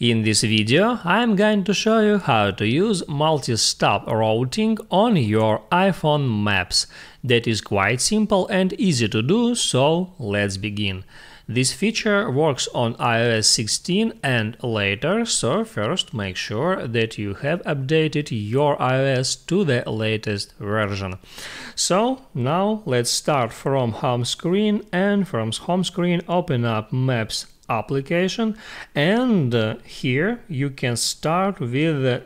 In this video I'm going to show you how to use multi-stop routing on your iPhone maps. That is quite simple and easy to do, so let's begin. This feature works on iOS 16 and later, so first make sure that you have updated your iOS to the latest version. So now let's start from home screen and from home screen open up Maps application. And uh, here you can start with uh,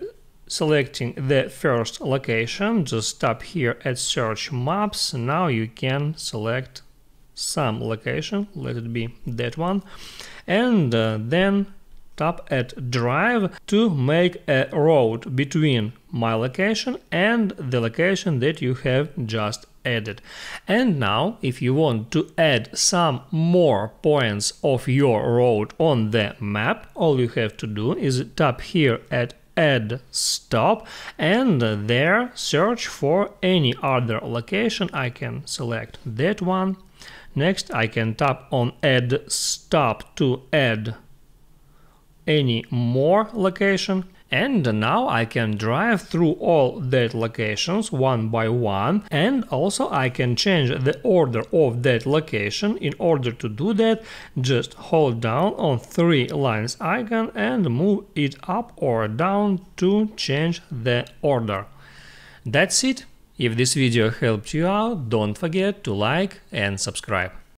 selecting the first location. Just tap here at search maps. Now you can select some location. Let it be that one. And uh, then tap at drive to make a road between my location and the location that you have just added. And now, if you want to add some more points of your road on the map, all you have to do is tap here at add stop and there search for any other location. I can select that one. Next, I can tap on add stop to add any more location and now I can drive through all that locations one by one and also I can change the order of that location. In order to do that, just hold down on three lines icon and move it up or down to change the order. That's it. If this video helped you out, don't forget to like and subscribe.